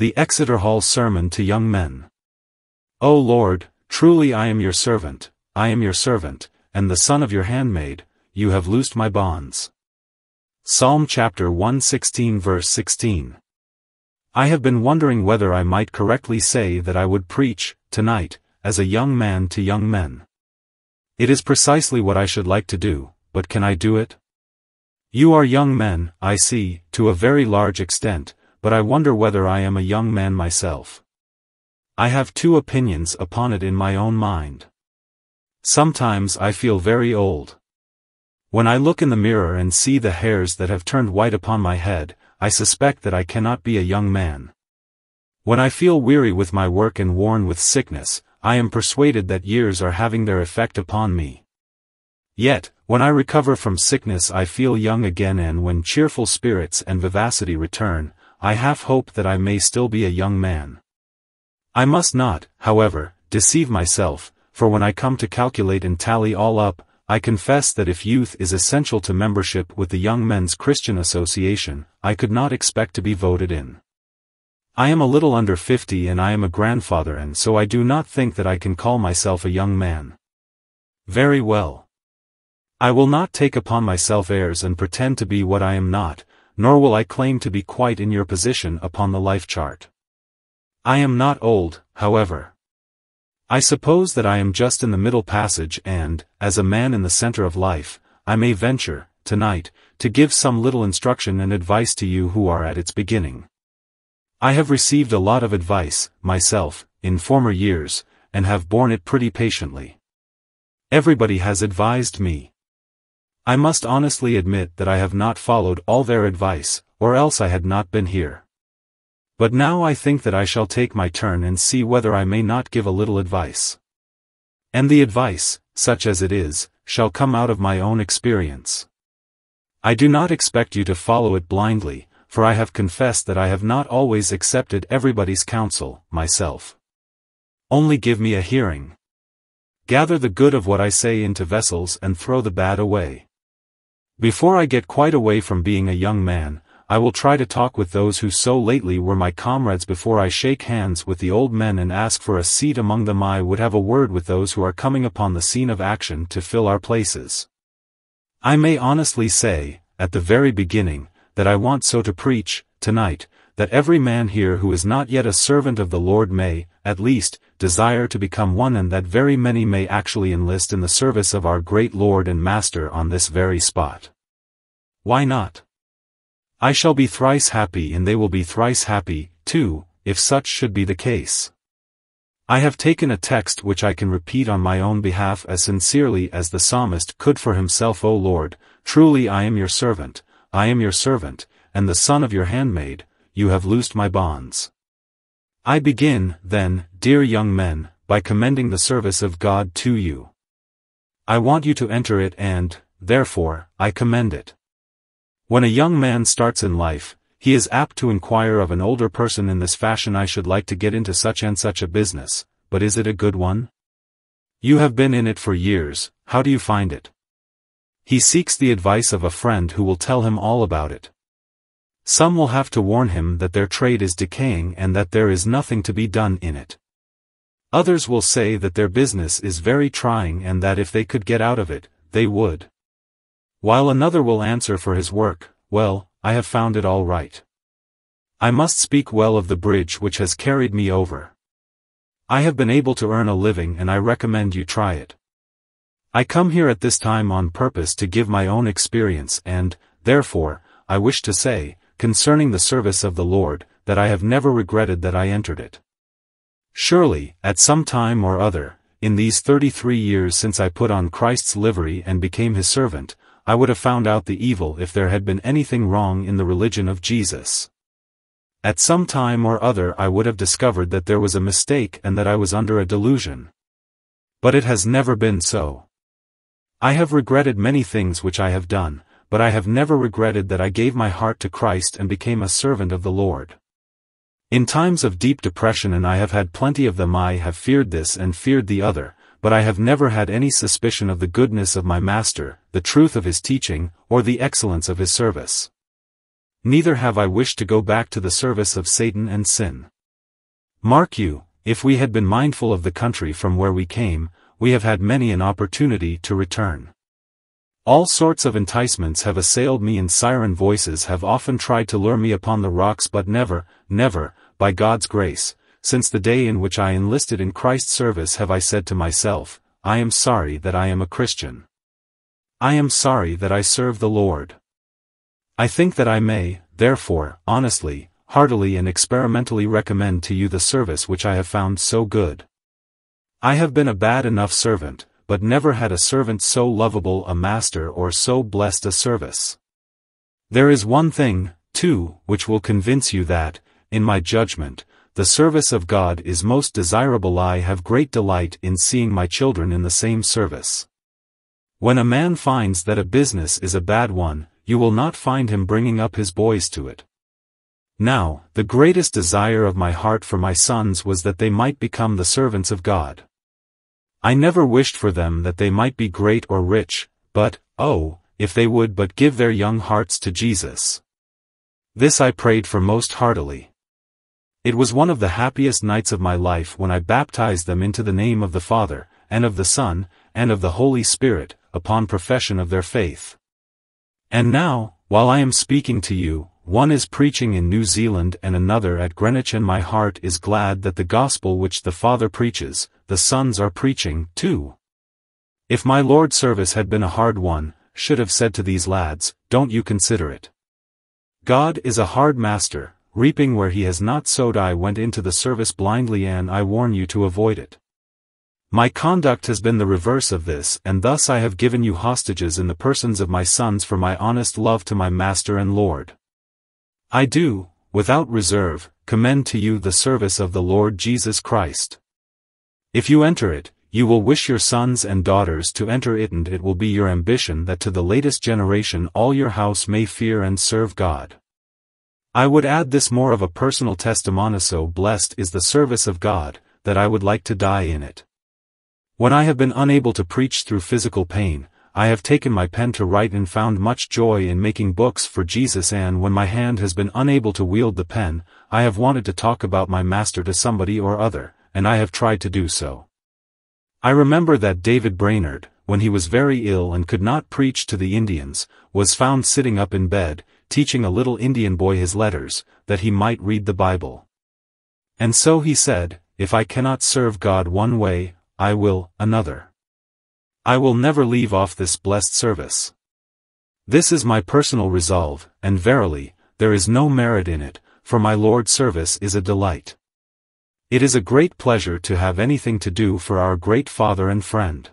The Exeter Hall Sermon to Young Men. O Lord, truly I am your servant, I am your servant, and the son of your handmaid, you have loosed my bonds. Psalm chapter 116 verse 16. I have been wondering whether I might correctly say that I would preach, tonight, as a young man to young men. It is precisely what I should like to do, but can I do it? You are young men, I see, to a very large extent, but I wonder whether I am a young man myself. I have two opinions upon it in my own mind. Sometimes I feel very old. When I look in the mirror and see the hairs that have turned white upon my head, I suspect that I cannot be a young man. When I feel weary with my work and worn with sickness, I am persuaded that years are having their effect upon me. Yet, when I recover from sickness I feel young again and when cheerful spirits and vivacity return, I half hope that I may still be a young man. I must not, however, deceive myself, for when I come to calculate and tally all up, I confess that if youth is essential to membership with the Young Men's Christian Association, I could not expect to be voted in. I am a little under fifty and I am a grandfather and so I do not think that I can call myself a young man. Very well. I will not take upon myself airs and pretend to be what I am not, nor will I claim to be quite in your position upon the life chart. I am not old, however. I suppose that I am just in the middle passage and, as a man in the center of life, I may venture, tonight, to give some little instruction and advice to you who are at its beginning. I have received a lot of advice, myself, in former years, and have borne it pretty patiently. Everybody has advised me. I must honestly admit that I have not followed all their advice, or else I had not been here. But now I think that I shall take my turn and see whether I may not give a little advice. And the advice, such as it is, shall come out of my own experience. I do not expect you to follow it blindly, for I have confessed that I have not always accepted everybody's counsel, myself. Only give me a hearing. Gather the good of what I say into vessels and throw the bad away. Before I get quite away from being a young man, I will try to talk with those who so lately were my comrades before I shake hands with the old men and ask for a seat among them I would have a word with those who are coming upon the scene of action to fill our places. I may honestly say, at the very beginning, that I want so to preach, tonight, that every man here who is not yet a servant of the Lord may, at least, desire to become one and that very many may actually enlist in the service of our great Lord and Master on this very spot. Why not? I shall be thrice happy and they will be thrice happy, too, if such should be the case. I have taken a text which I can repeat on my own behalf as sincerely as the psalmist could for himself O Lord, truly I am your servant, I am your servant, and the son of your handmaid, you have loosed my bonds. I begin, then, dear young men, by commending the service of God to you. I want you to enter it and, therefore, I commend it. When a young man starts in life, he is apt to inquire of an older person in this fashion I should like to get into such and such a business, but is it a good one? You have been in it for years, how do you find it? He seeks the advice of a friend who will tell him all about it. Some will have to warn him that their trade is decaying and that there is nothing to be done in it. Others will say that their business is very trying and that if they could get out of it, they would. While another will answer for his work, well, I have found it all right. I must speak well of the bridge which has carried me over. I have been able to earn a living and I recommend you try it. I come here at this time on purpose to give my own experience and, therefore, I wish to say, concerning the service of the Lord, that I have never regretted that I entered it. Surely, at some time or other, in these thirty-three years since I put on Christ's livery and became his servant, I would have found out the evil if there had been anything wrong in the religion of Jesus. At some time or other I would have discovered that there was a mistake and that I was under a delusion. But it has never been so. I have regretted many things which I have done, but I have never regretted that I gave my heart to Christ and became a servant of the Lord. In times of deep depression and I have had plenty of them I have feared this and feared the other, but I have never had any suspicion of the goodness of my Master, the truth of his teaching, or the excellence of his service. Neither have I wished to go back to the service of Satan and sin. Mark you, if we had been mindful of the country from where we came, we have had many an opportunity to return. All sorts of enticements have assailed me and siren voices have often tried to lure me upon the rocks but never, never, by God's grace, since the day in which I enlisted in Christ's service have I said to myself, I am sorry that I am a Christian. I am sorry that I serve the Lord. I think that I may, therefore, honestly, heartily and experimentally recommend to you the service which I have found so good. I have been a bad enough servant, but never had a servant so lovable a master or so blessed a service. There is one thing, too, which will convince you that, in my judgment, the service of God is most desirable I have great delight in seeing my children in the same service. When a man finds that a business is a bad one, you will not find him bringing up his boys to it. Now, the greatest desire of my heart for my sons was that they might become the servants of God. I never wished for them that they might be great or rich, but, oh, if they would but give their young hearts to Jesus. This I prayed for most heartily. It was one of the happiest nights of my life when I baptized them into the name of the Father, and of the Son, and of the Holy Spirit, upon profession of their faith. And now, while I am speaking to you, one is preaching in New Zealand and another at Greenwich and my heart is glad that the gospel which the Father preaches, the sons are preaching, too. If my Lord's service had been a hard one, should have said to these lads, don't you consider it. God is a hard master, reaping where he has not sowed I went into the service blindly and I warn you to avoid it. My conduct has been the reverse of this and thus I have given you hostages in the persons of my sons for my honest love to my Master and Lord. I do, without reserve, commend to you the service of the Lord Jesus Christ. If you enter it, you will wish your sons and daughters to enter it and it will be your ambition that to the latest generation all your house may fear and serve God. I would add this more of a personal testimony so blessed is the service of God, that I would like to die in it. When I have been unable to preach through physical pain, I have taken my pen to write and found much joy in making books for Jesus and when my hand has been unable to wield the pen, I have wanted to talk about my master to somebody or other, and I have tried to do so. I remember that David Brainerd, when he was very ill and could not preach to the Indians, was found sitting up in bed, teaching a little Indian boy his letters, that he might read the Bible. And so he said, If I cannot serve God one way, I will, another. I will never leave off this blessed service. This is my personal resolve, and verily, there is no merit in it, for my Lord's service is a delight. It is a great pleasure to have anything to do for our great Father and friend.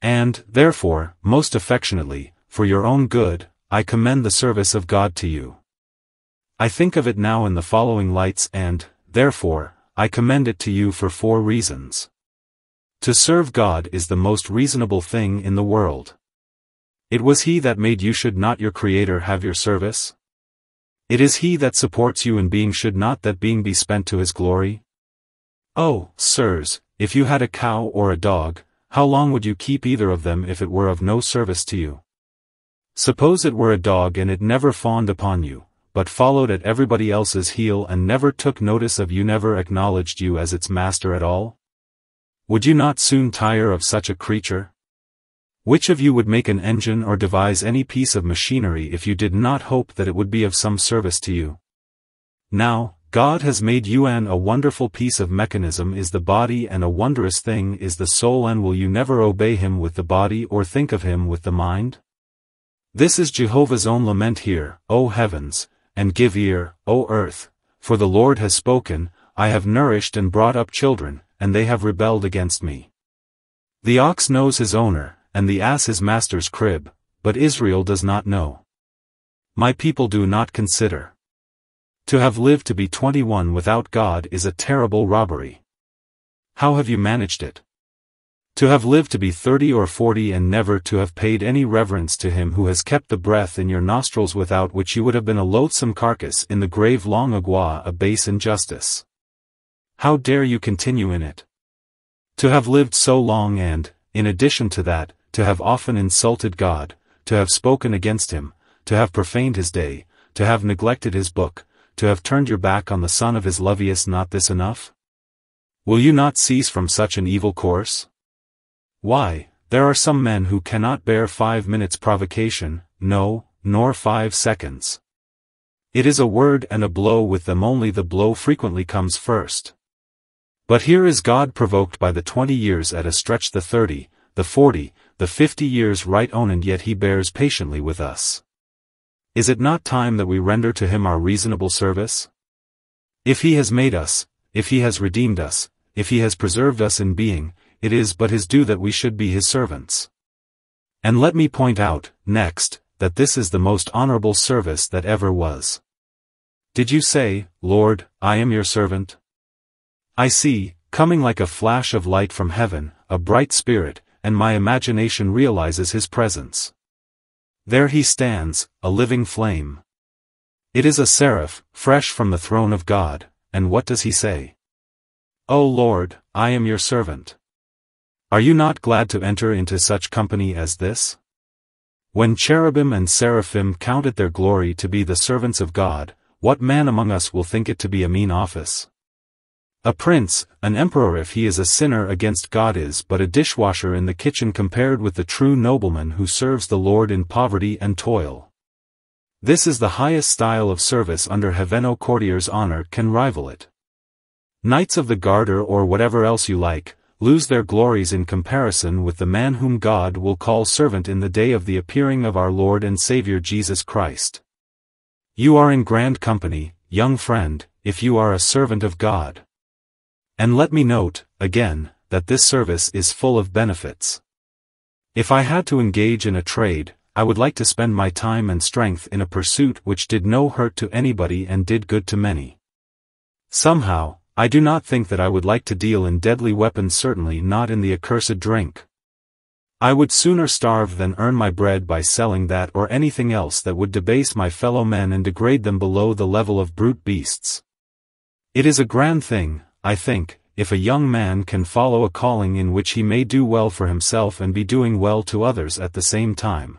And, therefore, most affectionately, for your own good, I commend the service of God to you. I think of it now in the following lights and, therefore, I commend it to you for four reasons. To serve God is the most reasonable thing in the world. It was He that made you should not your Creator have your service? It is He that supports you in being should not that being be spent to His glory? Oh, sirs, if you had a cow or a dog, how long would you keep either of them if it were of no service to you? Suppose it were a dog and it never fawned upon you, but followed at everybody else's heel and never took notice of you never acknowledged you as its master at all? Would you not soon tire of such a creature? Which of you would make an engine or devise any piece of machinery if you did not hope that it would be of some service to you? Now, God has made you and a wonderful piece of mechanism is the body and a wondrous thing is the soul and will you never obey him with the body or think of him with the mind? This is Jehovah's own lament here, O heavens, and give ear, O earth, for the Lord has spoken, I have nourished and brought up children, and they have rebelled against me. The ox knows his owner, and the ass his master's crib, but Israel does not know. My people do not consider. To have lived to be twenty-one without God is a terrible robbery. How have you managed it? To have lived to be thirty or forty and never to have paid any reverence to him who has kept the breath in your nostrils without which you would have been a loathsome carcass in the grave long ago a base injustice. How dare you continue in it? To have lived so long and, in addition to that, to have often insulted God, to have spoken against him, to have profaned his day, to have neglected his book, to have turned your back on the son of his love is not this enough? Will you not cease from such an evil course? Why, there are some men who cannot bear five minutes provocation, no, nor five seconds. It is a word and a blow with them only the blow frequently comes first. But here is God provoked by the twenty years at a stretch the thirty, the forty, the fifty years right on and yet he bears patiently with us. Is it not time that we render to him our reasonable service? If he has made us, if he has redeemed us, if he has preserved us in being, it is but his due that we should be his servants. And let me point out, next, that this is the most honorable service that ever was. Did you say, Lord, I am your servant? I see, coming like a flash of light from heaven, a bright spirit, and my imagination realizes his presence. There he stands, a living flame. It is a seraph, fresh from the throne of God, and what does he say? O Lord, I am your servant. Are you not glad to enter into such company as this? When cherubim and seraphim count it their glory to be the servants of God, what man among us will think it to be a mean office? A prince, an emperor if he is a sinner against God is but a dishwasher in the kitchen compared with the true nobleman who serves the Lord in poverty and toil. This is the highest style of service under heaven no courtier's honor can rival it. Knights of the Garter or whatever else you like, lose their glories in comparison with the man whom God will call servant in the day of the appearing of our Lord and Savior Jesus Christ. You are in grand company, young friend, if you are a servant of God. And let me note, again, that this service is full of benefits. If I had to engage in a trade, I would like to spend my time and strength in a pursuit which did no hurt to anybody and did good to many. Somehow, I do not think that I would like to deal in deadly weapons certainly not in the accursed drink. I would sooner starve than earn my bread by selling that or anything else that would debase my fellow men and degrade them below the level of brute beasts. It is a grand thing, I think, if a young man can follow a calling in which he may do well for himself and be doing well to others at the same time.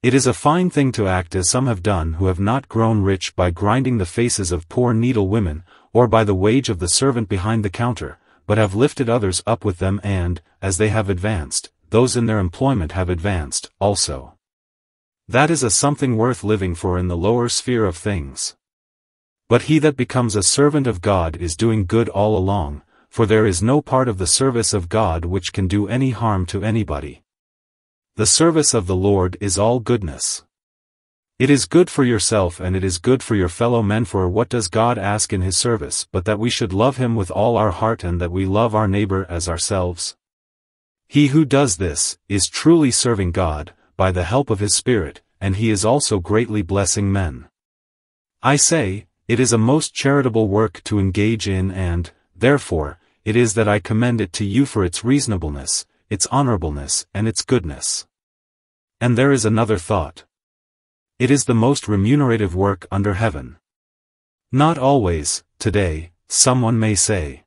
It is a fine thing to act as some have done who have not grown rich by grinding the faces of poor needle women, or by the wage of the servant behind the counter, but have lifted others up with them and, as they have advanced, those in their employment have advanced, also. That is a something worth living for in the lower sphere of things. But he that becomes a servant of God is doing good all along, for there is no part of the service of God which can do any harm to anybody. The service of the Lord is all goodness. It is good for yourself and it is good for your fellow men for what does God ask in his service but that we should love him with all our heart and that we love our neighbor as ourselves? He who does this, is truly serving God, by the help of his Spirit, and he is also greatly blessing men. I say, it is a most charitable work to engage in and, therefore, it is that I commend it to you for its reasonableness, its honorableness, and its goodness. And there is another thought. It is the most remunerative work under heaven. Not always, today, someone may say.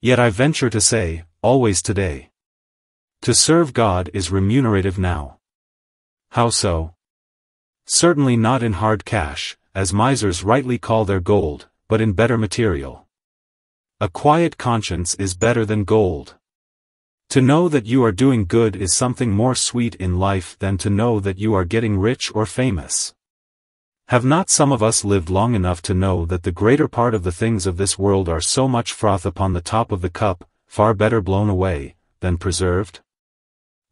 Yet I venture to say, always today. To serve God is remunerative now. How so? Certainly not in hard cash, as misers rightly call their gold, but in better material. A quiet conscience is better than gold. To know that you are doing good is something more sweet in life than to know that you are getting rich or famous. Have not some of us lived long enough to know that the greater part of the things of this world are so much froth upon the top of the cup, far better blown away, than preserved?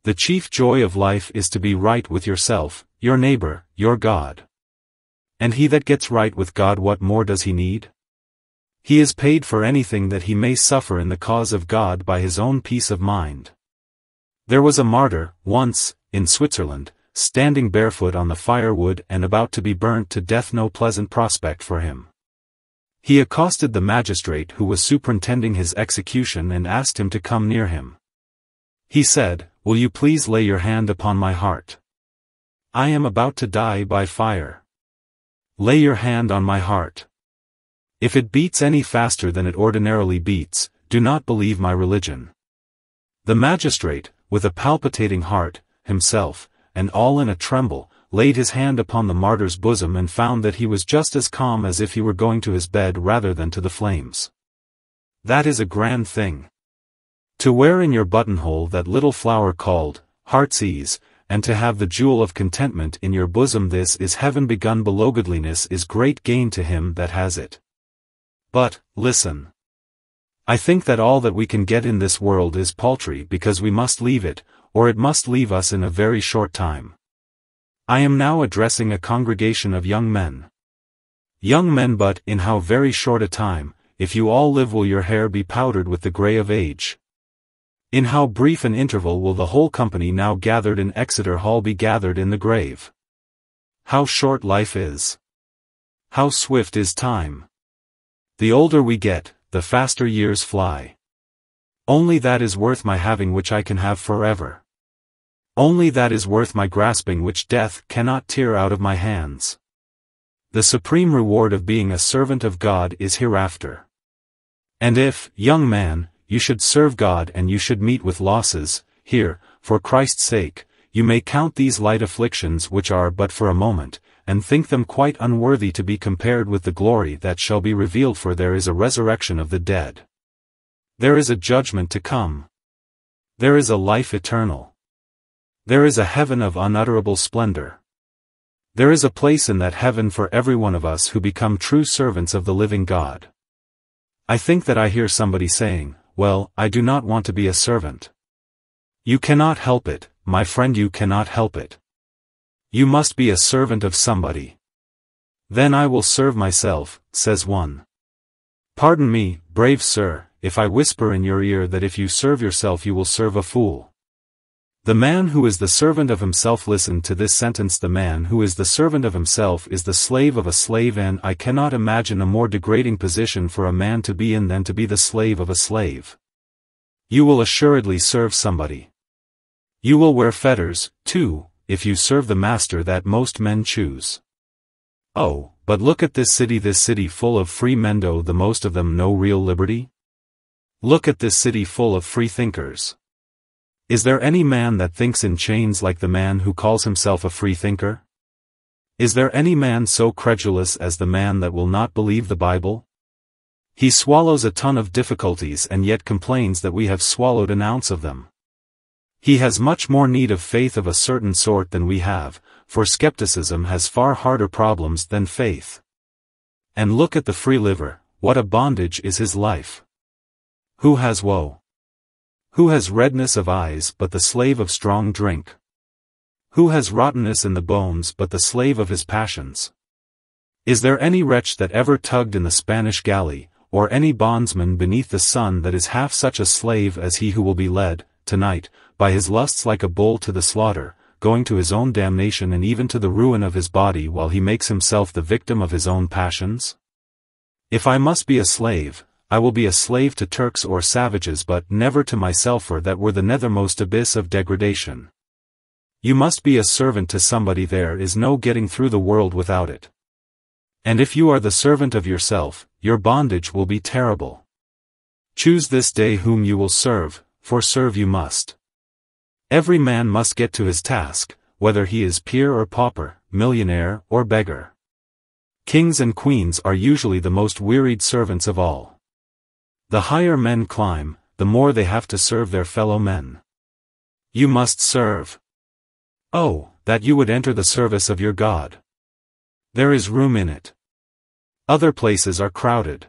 The chief joy of life is to be right with yourself, your neighbor, your God. And he that gets right with God what more does he need? He is paid for anything that he may suffer in the cause of God by his own peace of mind. There was a martyr, once, in Switzerland, standing barefoot on the firewood and about to be burnt to death no pleasant prospect for him. He accosted the magistrate who was superintending his execution and asked him to come near him. He said, Will you please lay your hand upon my heart? I am about to die by fire. Lay your hand on my heart. If it beats any faster than it ordinarily beats, do not believe my religion. The magistrate, with a palpitating heart, himself, and all in a tremble, laid his hand upon the martyr's bosom and found that he was just as calm as if he were going to his bed rather than to the flames. That is a grand thing. To wear in your buttonhole that little flower called, heart's ease, and to have the jewel of contentment in your bosom this is heaven begun below godliness is great gain to him that has it. But, listen. I think that all that we can get in this world is paltry because we must leave it, or it must leave us in a very short time. I am now addressing a congregation of young men. Young men but in how very short a time, if you all live will your hair be powdered with the grey of age. In how brief an interval will the whole company now gathered in Exeter Hall be gathered in the grave? How short life is. How swift is time. The older we get, the faster years fly. Only that is worth my having which I can have forever. Only that is worth my grasping which death cannot tear out of my hands. The supreme reward of being a servant of God is hereafter. And if, young man, you should serve God and you should meet with losses, here, for Christ's sake, you may count these light afflictions which are but for a moment, and think them quite unworthy to be compared with the glory that shall be revealed for there is a resurrection of the dead. There is a judgment to come. There is a life eternal. There is a heaven of unutterable splendor. There is a place in that heaven for every one of us who become true servants of the living God. I think that I hear somebody saying, well, I do not want to be a servant. You cannot help it, my friend you cannot help it. You must be a servant of somebody. Then I will serve myself, says one. Pardon me, brave sir, if I whisper in your ear that if you serve yourself you will serve a fool. The man who is the servant of himself listen to this sentence the man who is the servant of himself is the slave of a slave and I cannot imagine a more degrading position for a man to be in than to be the slave of a slave. You will assuredly serve somebody. You will wear fetters, too, if you serve the master that most men choose. Oh, but look at this city this city full of free men do the most of them know real liberty? Look at this city full of free thinkers. Is there any man that thinks in chains like the man who calls himself a free thinker? Is there any man so credulous as the man that will not believe the Bible? He swallows a ton of difficulties and yet complains that we have swallowed an ounce of them. He has much more need of faith of a certain sort than we have, for skepticism has far harder problems than faith. And look at the free liver, what a bondage is his life. Who has woe? Who has redness of eyes but the slave of strong drink? Who has rottenness in the bones but the slave of his passions? Is there any wretch that ever tugged in the Spanish galley, or any bondsman beneath the sun that is half such a slave as he who will be led, tonight, by his lusts like a bull to the slaughter, going to his own damnation and even to the ruin of his body while he makes himself the victim of his own passions? If I must be a slave, I will be a slave to Turks or savages but never to myself for that were the nethermost abyss of degradation. You must be a servant to somebody there is no getting through the world without it. And if you are the servant of yourself, your bondage will be terrible. Choose this day whom you will serve, for serve you must. Every man must get to his task, whether he is peer or pauper, millionaire or beggar. Kings and queens are usually the most wearied servants of all. The higher men climb, the more they have to serve their fellow men. You must serve. Oh, that you would enter the service of your God. There is room in it. Other places are crowded.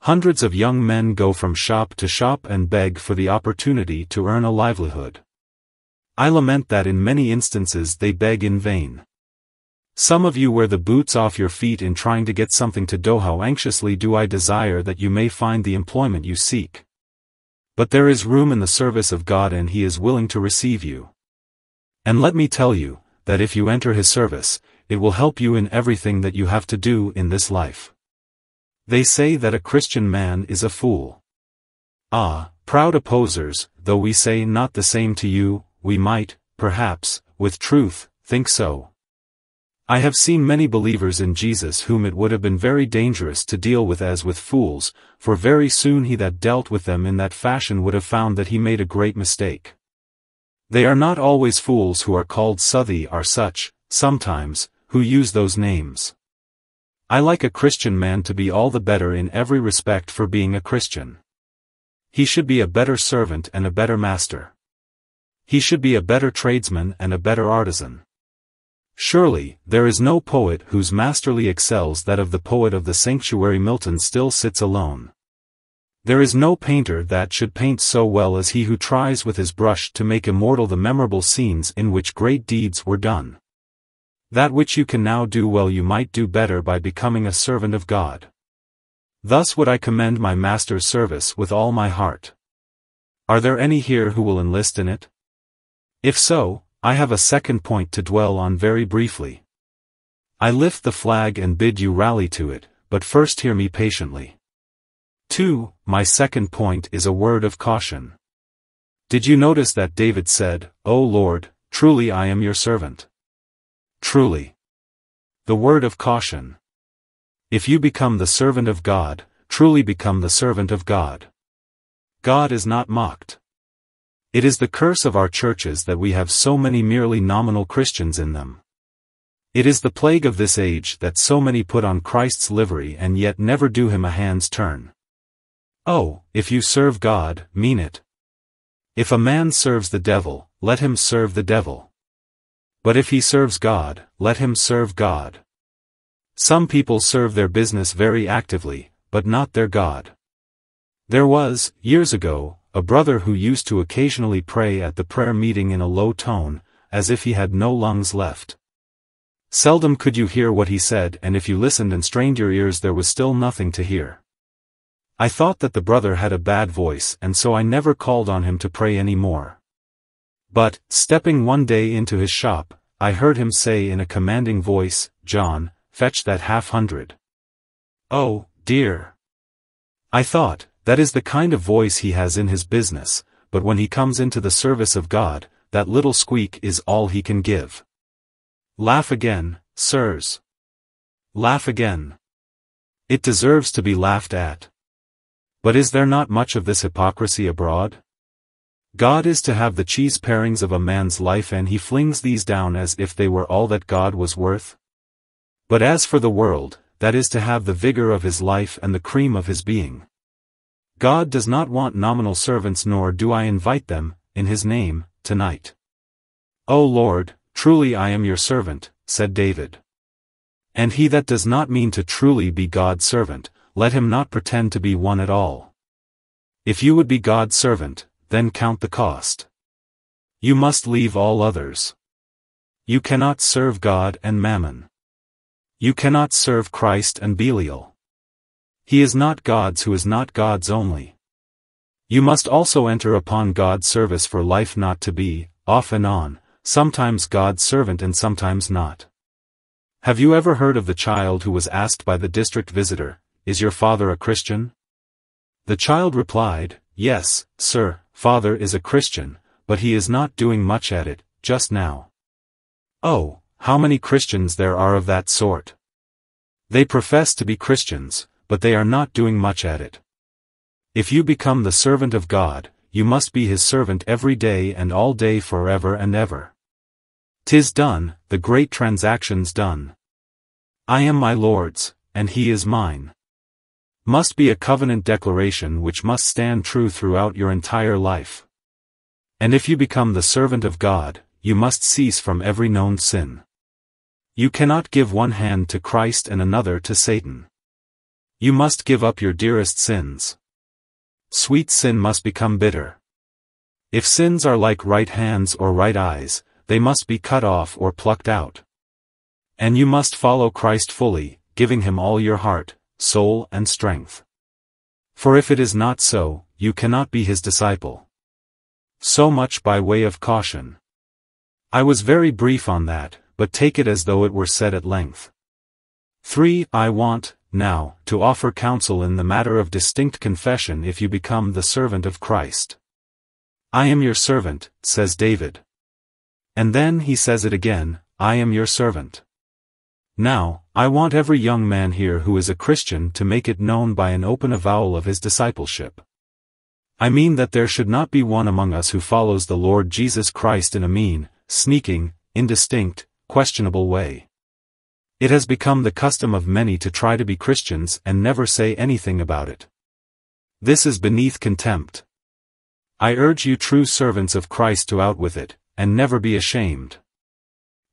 Hundreds of young men go from shop to shop and beg for the opportunity to earn a livelihood. I lament that in many instances they beg in vain. Some of you wear the boots off your feet in trying to get something to do how anxiously do I desire that you may find the employment you seek. But there is room in the service of God and he is willing to receive you. And let me tell you, that if you enter his service, it will help you in everything that you have to do in this life. They say that a Christian man is a fool. Ah, proud opposers, though we say not the same to you, we might, perhaps, with truth, think so. I have seen many believers in Jesus whom it would have been very dangerous to deal with as with fools, for very soon he that dealt with them in that fashion would have found that he made a great mistake. They are not always fools who are called Southey are such, sometimes, who use those names. I like a Christian man to be all the better in every respect for being a Christian. He should be a better servant and a better master. He should be a better tradesman and a better artisan. Surely, there is no poet whose masterly excels that of the poet of the sanctuary Milton still sits alone. There is no painter that should paint so well as he who tries with his brush to make immortal the memorable scenes in which great deeds were done. That which you can now do well you might do better by becoming a servant of God. Thus would I commend my master's service with all my heart. Are there any here who will enlist in it? If so, I have a second point to dwell on very briefly. I lift the flag and bid you rally to it, but first hear me patiently. 2. My second point is a word of caution. Did you notice that David said, O Lord, truly I am your servant? Truly. The word of caution. If you become the servant of God, truly become the servant of God. God is not mocked. It is the curse of our churches that we have so many merely nominal Christians in them. It is the plague of this age that so many put on Christ's livery and yet never do him a hand's turn. Oh, if you serve God, mean it. If a man serves the devil, let him serve the devil. But if he serves God, let him serve God. Some people serve their business very actively, but not their God. There was, years ago, a brother who used to occasionally pray at the prayer meeting in a low tone, as if he had no lungs left. Seldom could you hear what he said and if you listened and strained your ears there was still nothing to hear. I thought that the brother had a bad voice and so I never called on him to pray any more. But, stepping one day into his shop, I heard him say in a commanding voice, John, fetch that half hundred. Oh, dear. I thought, that is the kind of voice he has in his business, but when he comes into the service of God, that little squeak is all he can give. Laugh again, sirs. Laugh again. It deserves to be laughed at. But is there not much of this hypocrisy abroad? God is to have the cheese parings of a man's life and he flings these down as if they were all that God was worth? But as for the world, that is to have the vigor of his life and the cream of his being. God does not want nominal servants nor do I invite them, in his name, tonight. O Lord, truly I am your servant, said David. And he that does not mean to truly be God's servant, let him not pretend to be one at all. If you would be God's servant, then count the cost. You must leave all others. You cannot serve God and Mammon. You cannot serve Christ and Belial. He is not God's who is not God's only. You must also enter upon God's service for life not to be, off and on, sometimes God's servant and sometimes not. Have you ever heard of the child who was asked by the district visitor, is your father a Christian? The child replied, Yes, sir, father is a Christian, but he is not doing much at it, just now. Oh, how many Christians there are of that sort. They profess to be Christians, but they are not doing much at it. If you become the servant of God, you must be his servant every day and all day forever and ever. Tis done, the great transaction's done. I am my Lord's, and he is mine must be a covenant declaration which must stand true throughout your entire life. And if you become the servant of God, you must cease from every known sin. You cannot give one hand to Christ and another to Satan. You must give up your dearest sins. Sweet sin must become bitter. If sins are like right hands or right eyes, they must be cut off or plucked out. And you must follow Christ fully, giving him all your heart, soul and strength. For if it is not so, you cannot be his disciple. So much by way of caution. I was very brief on that, but take it as though it were said at length. 3. I want, now, to offer counsel in the matter of distinct confession if you become the servant of Christ. I am your servant, says David. And then he says it again, I am your servant. Now, I want every young man here who is a Christian to make it known by an open avowal of his discipleship. I mean that there should not be one among us who follows the Lord Jesus Christ in a mean, sneaking, indistinct, questionable way. It has become the custom of many to try to be Christians and never say anything about it. This is beneath contempt. I urge you true servants of Christ to out with it, and never be ashamed.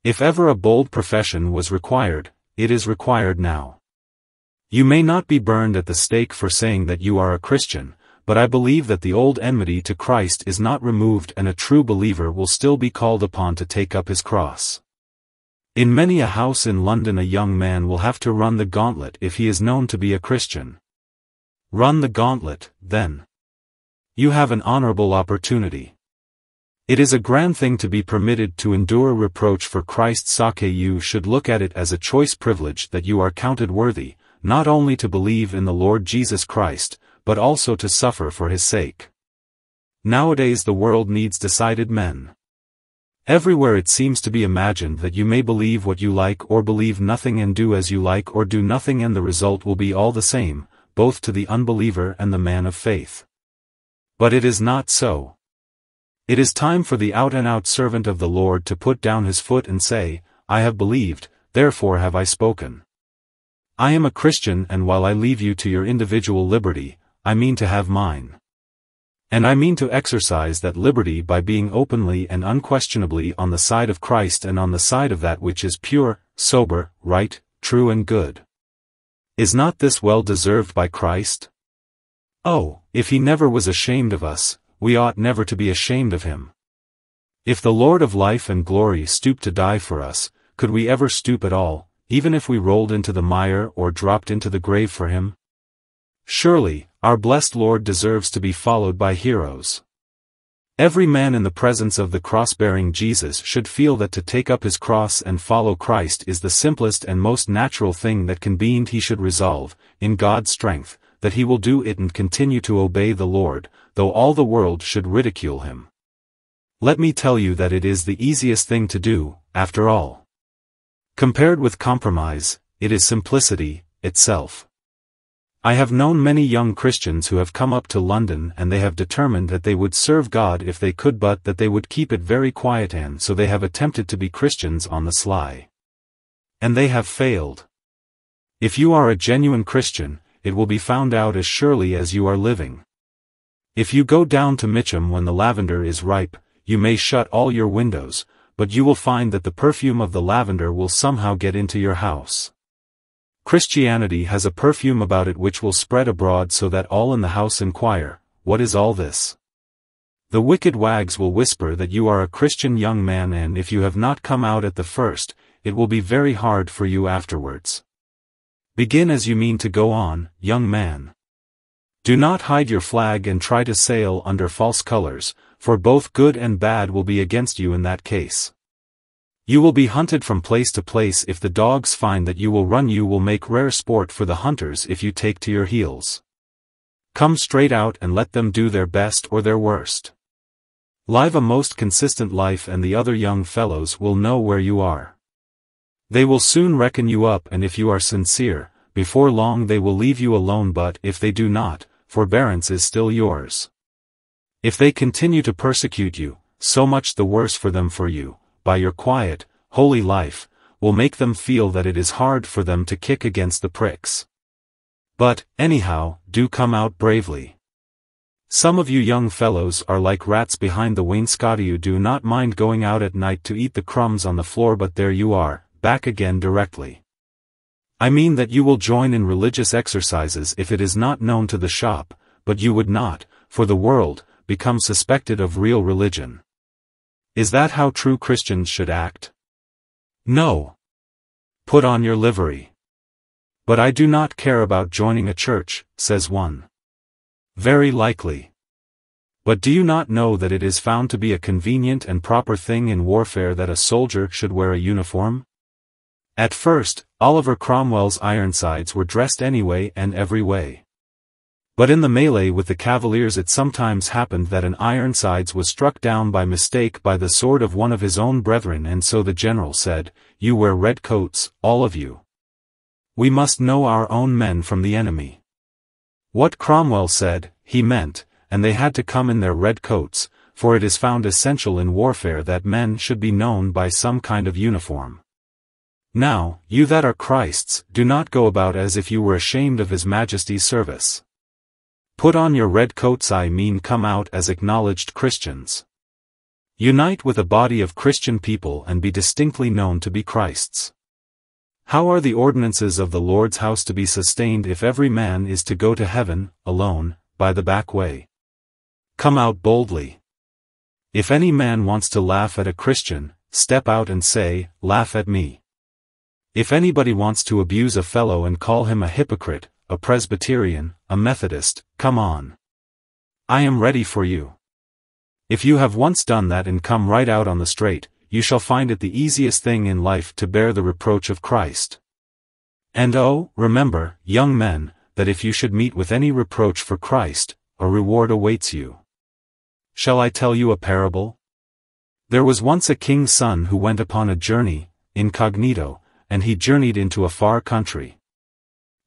If ever a bold profession was required, it is required now. You may not be burned at the stake for saying that you are a Christian, but I believe that the old enmity to Christ is not removed and a true believer will still be called upon to take up his cross. In many a house in London a young man will have to run the gauntlet if he is known to be a Christian. Run the gauntlet, then. You have an honorable opportunity. It is a grand thing to be permitted to endure reproach for Christ's sake you should look at it as a choice privilege that you are counted worthy, not only to believe in the Lord Jesus Christ, but also to suffer for his sake. Nowadays the world needs decided men. Everywhere it seems to be imagined that you may believe what you like or believe nothing and do as you like or do nothing and the result will be all the same, both to the unbeliever and the man of faith. But it is not so. It is time for the out-and-out servant of the Lord to put down his foot and say, I have believed, therefore have I spoken. I am a Christian and while I leave you to your individual liberty, I mean to have mine. And I mean to exercise that liberty by being openly and unquestionably on the side of Christ and on the side of that which is pure, sober, right, true and good. Is not this well deserved by Christ? Oh, if he never was ashamed of us, we ought never to be ashamed of him. If the Lord of life and glory stooped to die for us, could we ever stoop at all, even if we rolled into the mire or dropped into the grave for him? Surely, our blessed Lord deserves to be followed by heroes. Every man in the presence of the cross-bearing Jesus should feel that to take up his cross and follow Christ is the simplest and most natural thing that can be and he should resolve, in God's strength, that he will do it and continue to obey the Lord, though all the world should ridicule him. Let me tell you that it is the easiest thing to do, after all. Compared with compromise, it is simplicity, itself. I have known many young Christians who have come up to London and they have determined that they would serve God if they could but that they would keep it very quiet and so they have attempted to be Christians on the sly. And they have failed. If you are a genuine Christian, it will be found out as surely as you are living. If you go down to Mitcham when the lavender is ripe, you may shut all your windows, but you will find that the perfume of the lavender will somehow get into your house. Christianity has a perfume about it which will spread abroad so that all in the house inquire, what is all this? The wicked wags will whisper that you are a Christian young man and if you have not come out at the first, it will be very hard for you afterwards. Begin as you mean to go on, young man. Do not hide your flag and try to sail under false colors, for both good and bad will be against you in that case. You will be hunted from place to place if the dogs find that you will run you will make rare sport for the hunters if you take to your heels. Come straight out and let them do their best or their worst. Live a most consistent life and the other young fellows will know where you are. They will soon reckon you up and if you are sincere, before long they will leave you alone but if they do not, forbearance is still yours. If they continue to persecute you, so much the worse for them for you, by your quiet, holy life, will make them feel that it is hard for them to kick against the pricks. But, anyhow, do come out bravely. Some of you young fellows are like rats behind the wainscot you do not mind going out at night to eat the crumbs on the floor but there you are, back again directly. I mean that you will join in religious exercises if it is not known to the shop, but you would not, for the world, become suspected of real religion. Is that how true Christians should act? No. Put on your livery. But I do not care about joining a church, says one. Very likely. But do you not know that it is found to be a convenient and proper thing in warfare that a soldier should wear a uniform? At first, Oliver Cromwell's Ironsides were dressed anyway and every way. But in the melee with the Cavaliers it sometimes happened that an Ironsides was struck down by mistake by the sword of one of his own brethren and so the general said, You wear red coats, all of you. We must know our own men from the enemy. What Cromwell said, he meant, and they had to come in their red coats, for it is found essential in warfare that men should be known by some kind of uniform. Now, you that are Christ's, do not go about as if you were ashamed of his majesty's service. Put on your red coats I mean come out as acknowledged Christians. Unite with a body of Christian people and be distinctly known to be Christ's. How are the ordinances of the Lord's house to be sustained if every man is to go to heaven, alone, by the back way? Come out boldly. If any man wants to laugh at a Christian, step out and say, laugh at me. If anybody wants to abuse a fellow and call him a hypocrite, a Presbyterian, a Methodist, come on. I am ready for you. If you have once done that and come right out on the straight, you shall find it the easiest thing in life to bear the reproach of Christ. And oh, remember, young men, that if you should meet with any reproach for Christ, a reward awaits you. Shall I tell you a parable? There was once a king's son who went upon a journey, incognito, and he journeyed into a far country.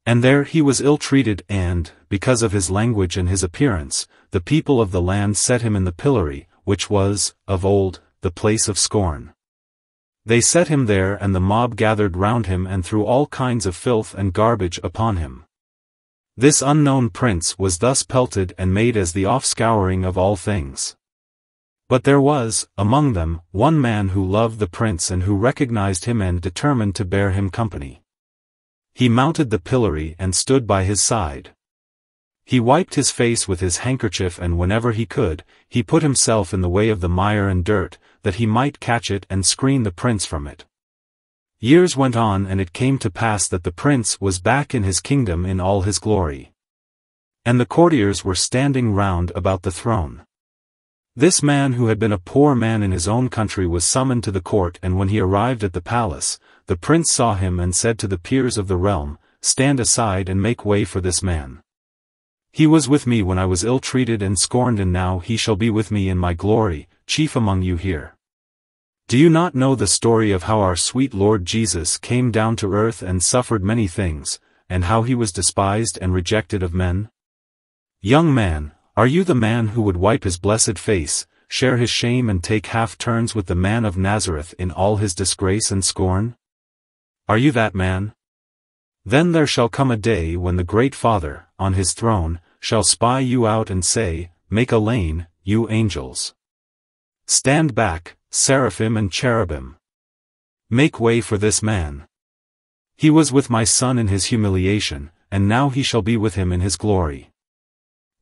And there he was ill-treated and, because of his language and his appearance, the people of the land set him in the pillory, which was, of old, the place of scorn. They set him there and the mob gathered round him and threw all kinds of filth and garbage upon him. This unknown prince was thus pelted and made as the offscouring of all things. But there was, among them, one man who loved the prince and who recognized him and determined to bear him company. He mounted the pillory and stood by his side. He wiped his face with his handkerchief and whenever he could, he put himself in the way of the mire and dirt, that he might catch it and screen the prince from it. Years went on and it came to pass that the prince was back in his kingdom in all his glory. And the courtiers were standing round about the throne. This man who had been a poor man in his own country was summoned to the court and when he arrived at the palace, the prince saw him and said to the peers of the realm, Stand aside and make way for this man. He was with me when I was ill-treated and scorned and now he shall be with me in my glory, chief among you here. Do you not know the story of how our sweet Lord Jesus came down to earth and suffered many things, and how he was despised and rejected of men? Young man, are you the man who would wipe his blessed face, share his shame and take half turns with the man of Nazareth in all his disgrace and scorn? Are you that man? Then there shall come a day when the great Father, on his throne, shall spy you out and say, Make a lane, you angels. Stand back, seraphim and cherubim. Make way for this man. He was with my son in his humiliation, and now he shall be with him in his glory.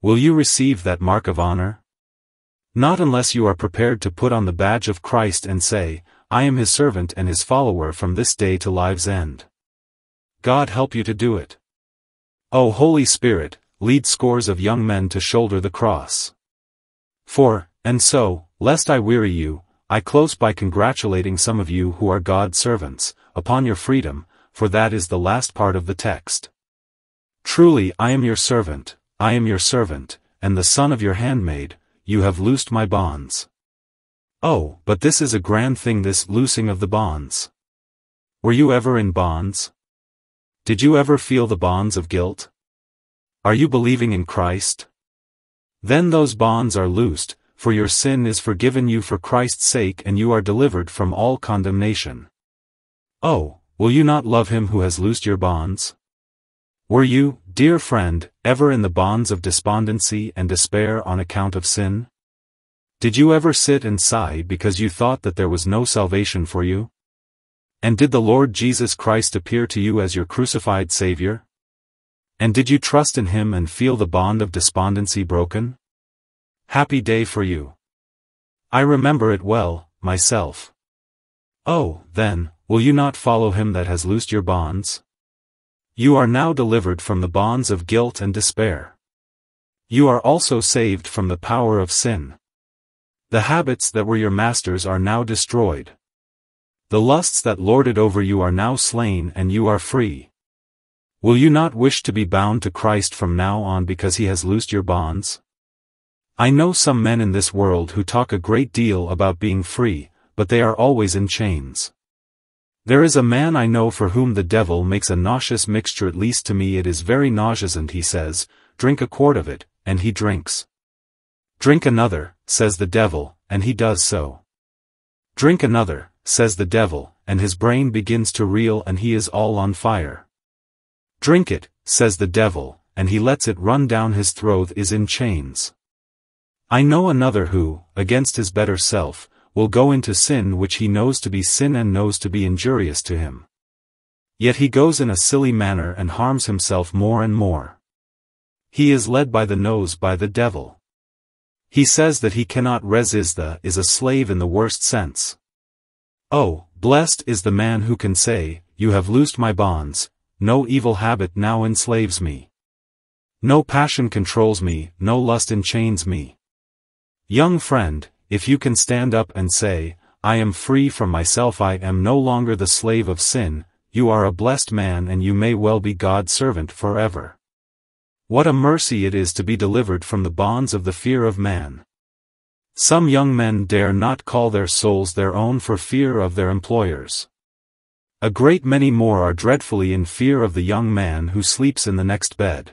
Will you receive that mark of honor? Not unless you are prepared to put on the badge of Christ and say, I am his servant and his follower from this day to life's end. God help you to do it. O Holy Spirit, lead scores of young men to shoulder the cross. For, and so, lest I weary you, I close by congratulating some of you who are God's servants, upon your freedom, for that is the last part of the text. Truly I am your servant, I am your servant, and the son of your handmaid, you have loosed my bonds. Oh, but this is a grand thing this loosing of the bonds. Were you ever in bonds? Did you ever feel the bonds of guilt? Are you believing in Christ? Then those bonds are loosed, for your sin is forgiven you for Christ's sake and you are delivered from all condemnation. Oh, will you not love him who has loosed your bonds? Were you, dear friend, ever in the bonds of despondency and despair on account of sin? Did you ever sit and sigh because you thought that there was no salvation for you? And did the Lord Jesus Christ appear to you as your crucified Savior? And did you trust in Him and feel the bond of despondency broken? Happy day for you. I remember it well, myself. Oh, then, will you not follow Him that has loosed your bonds? You are now delivered from the bonds of guilt and despair. You are also saved from the power of sin. The habits that were your masters are now destroyed. The lusts that lorded over you are now slain and you are free. Will you not wish to be bound to Christ from now on because he has loosed your bonds? I know some men in this world who talk a great deal about being free, but they are always in chains. There is a man I know for whom the devil makes a nauseous mixture at least to me it is very nauseous and he says, drink a quart of it, and he drinks. Drink another, says the devil, and he does so. Drink another, says the devil, and his brain begins to reel and he is all on fire. Drink it, says the devil, and he lets it run down his throat is in chains. I know another who, against his better self, will go into sin which he knows to be sin and knows to be injurious to him. Yet he goes in a silly manner and harms himself more and more. He is led by the nose by the devil. He says that he cannot resist the is a slave in the worst sense. Oh, blessed is the man who can say, You have loosed my bonds, no evil habit now enslaves me. No passion controls me, no lust enchains me. Young friend, if you can stand up and say, I am free from myself I am no longer the slave of sin, you are a blessed man and you may well be God's servant forever. What a mercy it is to be delivered from the bonds of the fear of man. Some young men dare not call their souls their own for fear of their employers. A great many more are dreadfully in fear of the young man who sleeps in the next bed.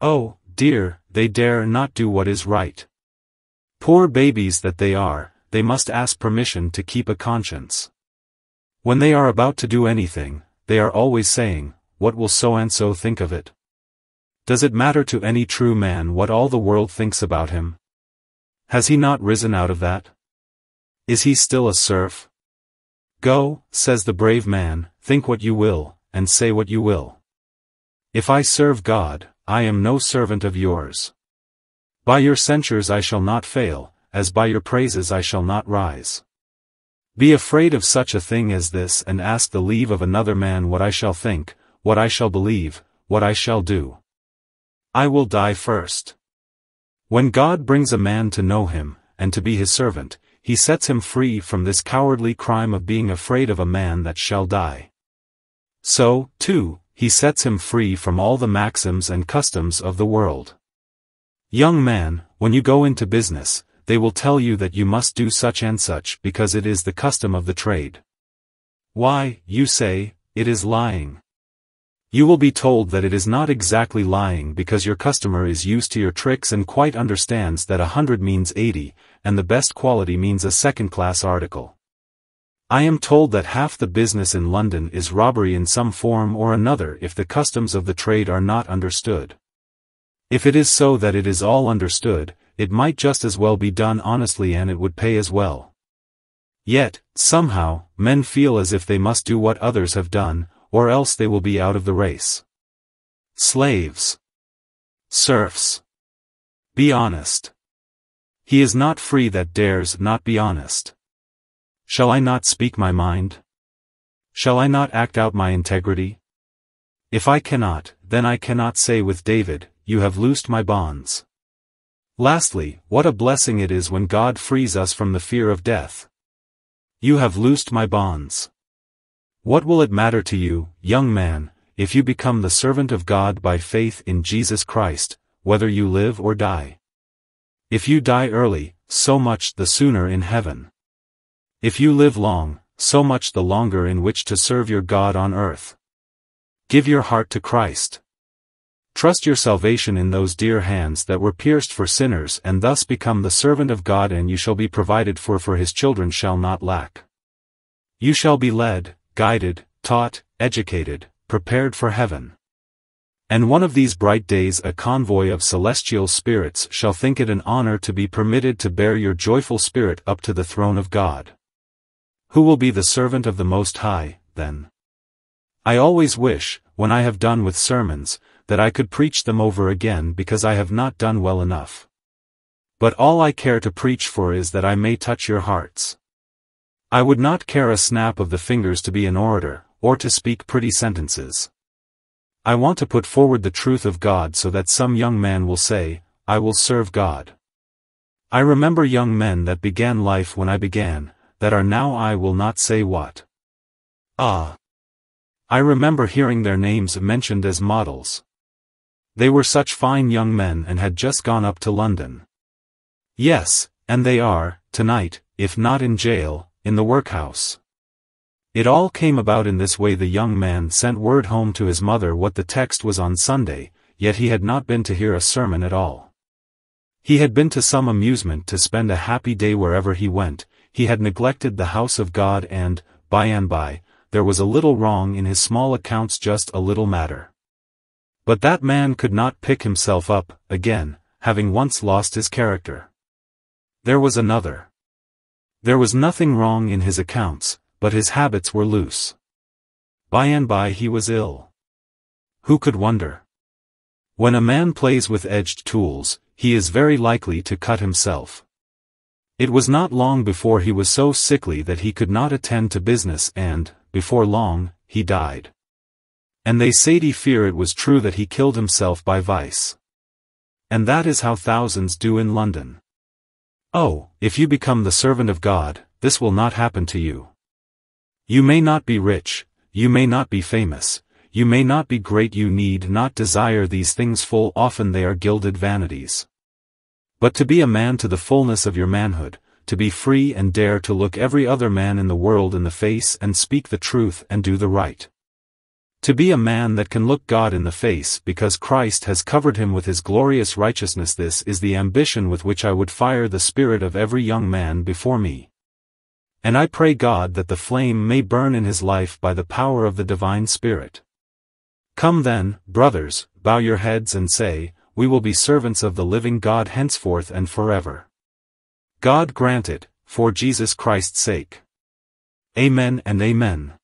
Oh, dear, they dare not do what is right. Poor babies that they are, they must ask permission to keep a conscience. When they are about to do anything, they are always saying, what will so-and-so think of it? Does it matter to any true man what all the world thinks about him? Has he not risen out of that? Is he still a serf? Go, says the brave man, think what you will, and say what you will. If I serve God, I am no servant of yours. By your censures I shall not fail, as by your praises I shall not rise. Be afraid of such a thing as this and ask the leave of another man what I shall think, what I shall believe, what I shall do. I will die first. When God brings a man to know him, and to be his servant, he sets him free from this cowardly crime of being afraid of a man that shall die. So, too, he sets him free from all the maxims and customs of the world. Young man, when you go into business, they will tell you that you must do such and such because it is the custom of the trade. Why, you say, it is lying. You will be told that it is not exactly lying because your customer is used to your tricks and quite understands that a hundred means eighty, and the best quality means a second-class article. I am told that half the business in London is robbery in some form or another if the customs of the trade are not understood. If it is so that it is all understood, it might just as well be done honestly and it would pay as well. Yet, somehow, men feel as if they must do what others have done, or else they will be out of the race. Slaves. Serfs. Be honest. He is not free that dares not be honest. Shall I not speak my mind? Shall I not act out my integrity? If I cannot, then I cannot say with David, You have loosed my bonds. Lastly, what a blessing it is when God frees us from the fear of death. You have loosed my bonds. What will it matter to you, young man, if you become the servant of God by faith in Jesus Christ, whether you live or die? If you die early, so much the sooner in heaven. If you live long, so much the longer in which to serve your God on earth. Give your heart to Christ. Trust your salvation in those dear hands that were pierced for sinners and thus become the servant of God and you shall be provided for for his children shall not lack. You shall be led, guided, taught, educated, prepared for heaven. And one of these bright days a convoy of celestial spirits shall think it an honor to be permitted to bear your joyful spirit up to the throne of God. Who will be the servant of the Most High, then? I always wish, when I have done with sermons, that I could preach them over again because I have not done well enough. But all I care to preach for is that I may touch your hearts. I would not care a snap of the fingers to be an orator, or to speak pretty sentences. I want to put forward the truth of God so that some young man will say, I will serve God. I remember young men that began life when I began, that are now I will not say what. Ah! I remember hearing their names mentioned as models. They were such fine young men and had just gone up to London. Yes, and they are, tonight, if not in jail, in the workhouse. It all came about in this way the young man sent word home to his mother what the text was on Sunday, yet he had not been to hear a sermon at all. He had been to some amusement to spend a happy day wherever he went, he had neglected the house of God and, by and by, there was a little wrong in his small accounts just a little matter. But that man could not pick himself up, again, having once lost his character. There was another. There was nothing wrong in his accounts, but his habits were loose. By and by he was ill. Who could wonder? When a man plays with edged tools, he is very likely to cut himself. It was not long before he was so sickly that he could not attend to business and, before long, he died. And they say he fear it was true that he killed himself by vice. And that is how thousands do in London. Oh, if you become the servant of God, this will not happen to you. You may not be rich, you may not be famous, you may not be great you need not desire these things full often they are gilded vanities. But to be a man to the fullness of your manhood, to be free and dare to look every other man in the world in the face and speak the truth and do the right. To be a man that can look God in the face because Christ has covered him with his glorious righteousness this is the ambition with which I would fire the spirit of every young man before me. And I pray God that the flame may burn in his life by the power of the divine Spirit. Come then, brothers, bow your heads and say, We will be servants of the living God henceforth and forever. God grant it, for Jesus Christ's sake. Amen and Amen.